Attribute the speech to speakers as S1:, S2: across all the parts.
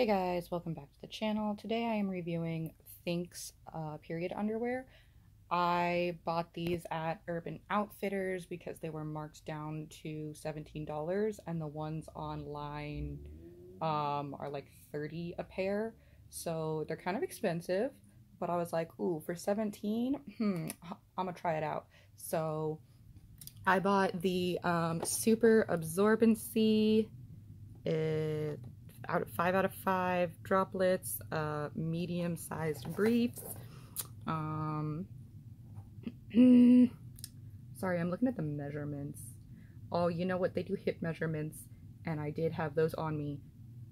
S1: Hey guys, welcome back to the channel. Today I am reviewing Thinx uh, period underwear. I bought these at Urban Outfitters because they were marked down to $17 and the ones online um, are like 30 a pair. So they're kind of expensive, but I was like, ooh, for 17, hmm, I'm gonna try it out. So I bought the um, Super Absorbency. Uh, out of five out of five droplets, uh, medium sized briefs. Um, sorry, I'm looking at the measurements. Oh, you know what? They do hip measurements, and I did have those on me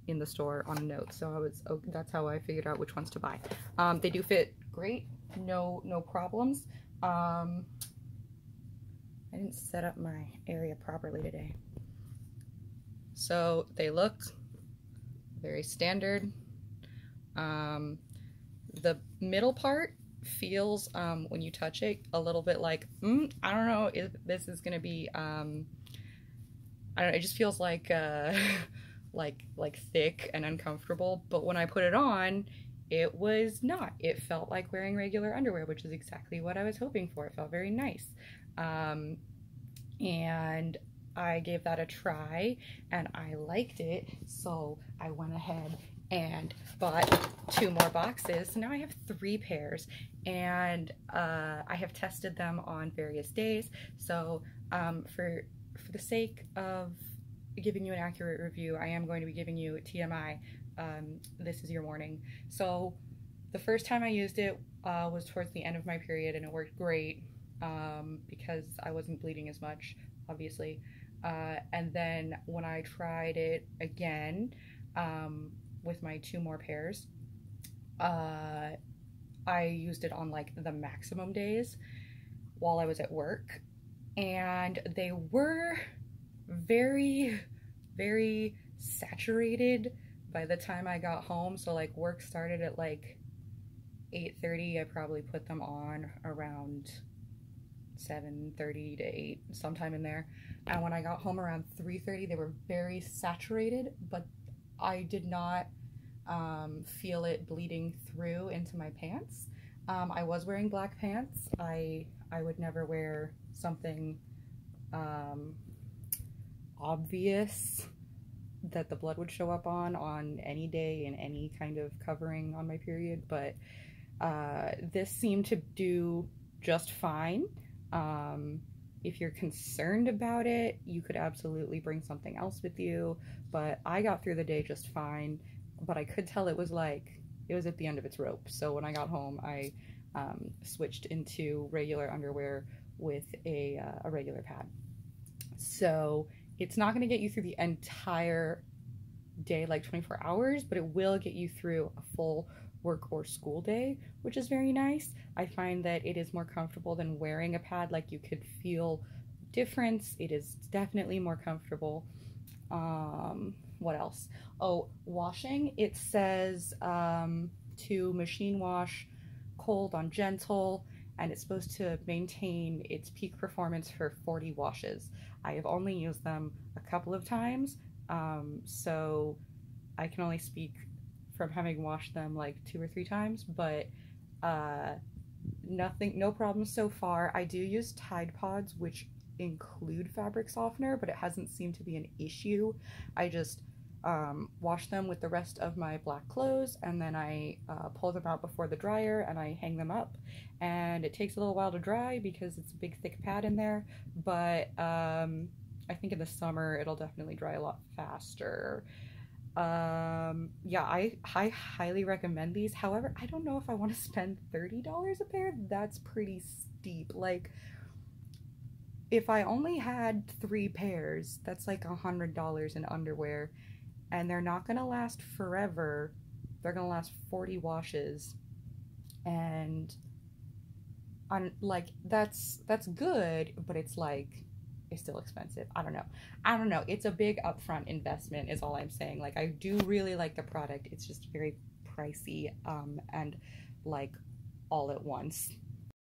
S1: in the store on a note. So I was, oh, that's how I figured out which ones to buy. Um, they do fit great, no, no problems. Um, I didn't set up my area properly today. So they look very standard. Um, the middle part feels, um, when you touch it, a little bit like, mm, I don't know if this is going to be, um, I don't know, it just feels like, uh, like, like thick and uncomfortable. But when I put it on, it was not. It felt like wearing regular underwear, which is exactly what I was hoping for. It felt very nice. Um, and I gave that a try and I liked it. So I went ahead and bought two more boxes. So now I have three pairs and uh, I have tested them on various days. So um, for, for the sake of giving you an accurate review, I am going to be giving you TMI. Um, this is your warning. So the first time I used it uh, was towards the end of my period and it worked great um, because I wasn't bleeding as much, obviously. Uh, and then when I tried it again um, with my two more pairs, uh, I used it on like the maximum days while I was at work. And they were very, very saturated by the time I got home. So like work started at like 8.30. I probably put them on around 7.30 to 8, sometime in there. And when I got home around 3.30, they were very saturated, but I did not um, feel it bleeding through into my pants. Um, I was wearing black pants. I, I would never wear something um, obvious that the blood would show up on on any day in any kind of covering on my period, but uh, this seemed to do just fine. Um, if you're concerned about it, you could absolutely bring something else with you. But I got through the day just fine. But I could tell it was like, it was at the end of its rope. So when I got home, I um, switched into regular underwear with a, uh, a regular pad. So it's not going to get you through the entire day, like 24 hours, but it will get you through a full work or school day, which is very nice. I find that it is more comfortable than wearing a pad, like you could feel difference. It is definitely more comfortable. Um, what else? Oh, washing. It says um, to machine wash cold on gentle, and it's supposed to maintain its peak performance for 40 washes. I have only used them a couple of times, um, so I can only speak from having washed them like two or three times, but uh, nothing, no problems so far. I do use Tide Pods, which include fabric softener, but it hasn't seemed to be an issue. I just um, wash them with the rest of my black clothes and then I uh, pull them out before the dryer and I hang them up. And it takes a little while to dry because it's a big thick pad in there, but um, I think in the summer it'll definitely dry a lot faster. Um, yeah, I, I highly recommend these. However, I don't know if I want to spend $30 a pair. That's pretty steep. Like, if I only had three pairs, that's like a $100 in underwear. And they're not going to last forever. They're going to last 40 washes. And on like that's that's good, but it's like is still expensive. I don't know. I don't know. It's a big upfront investment, is all I'm saying. Like, I do really like the product. It's just very pricey um, and like all at once.